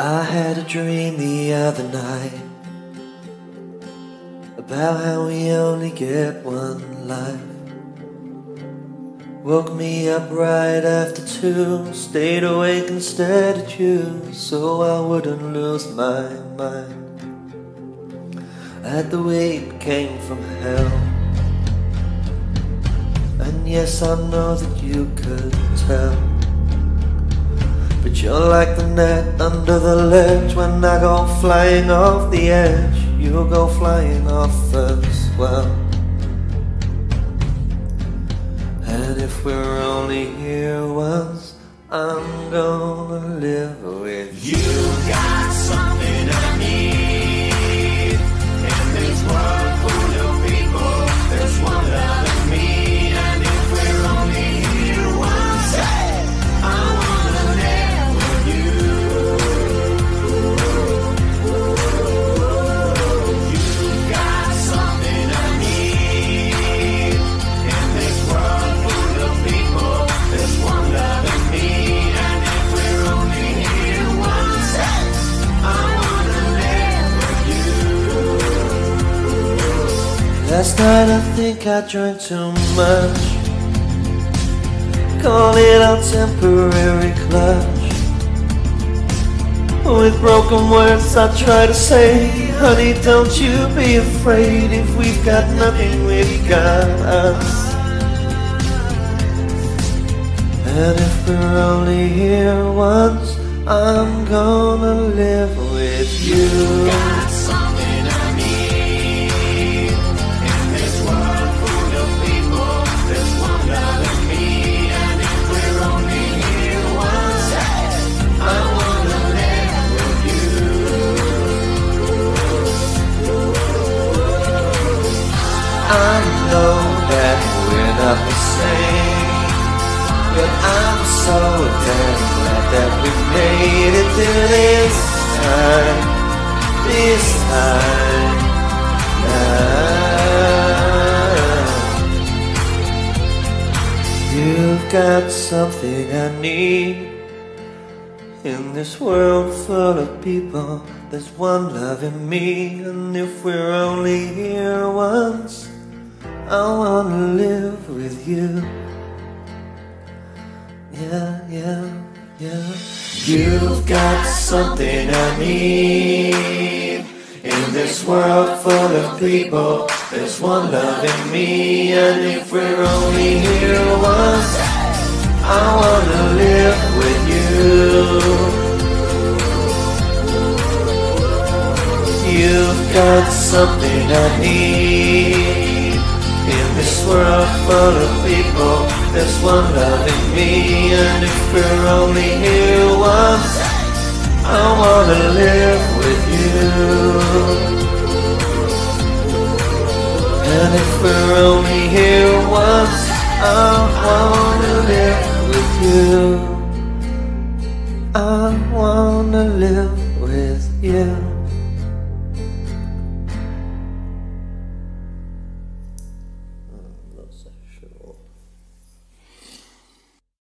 I had a dream the other night about how we only get one life. Woke me up right after two, stayed awake instead of you, so I wouldn't lose my mind. At the way it came from hell. And yes, I know that you could tell. But you're like the net under the ledge When I go flying off the edge. You'll go flying off as well. And if we're only here once I'm gonna live with you. You Last night I think I drank too much. Call it a temporary clutch. With broken words I try to say Honey, don't you be afraid If we've got nothing, we've got us. And if we're only here once I'm gonna live with you I know that we're not the same, but I'm so damn glad that we made it through this time, this time. Now. You've got something I need. In this world full of people, there's one loving me, and if we're only here once, I wanna live with you. Yeah, yeah, yeah. You've got something I need. In this world full of people, there's one loving me, and if we're only here once, I wanna live with you. You've got something I need In world full of people. There's one loving me And if we're only here once I wanna live with you. And if we're only here once I wanna live with you. I wanna live with you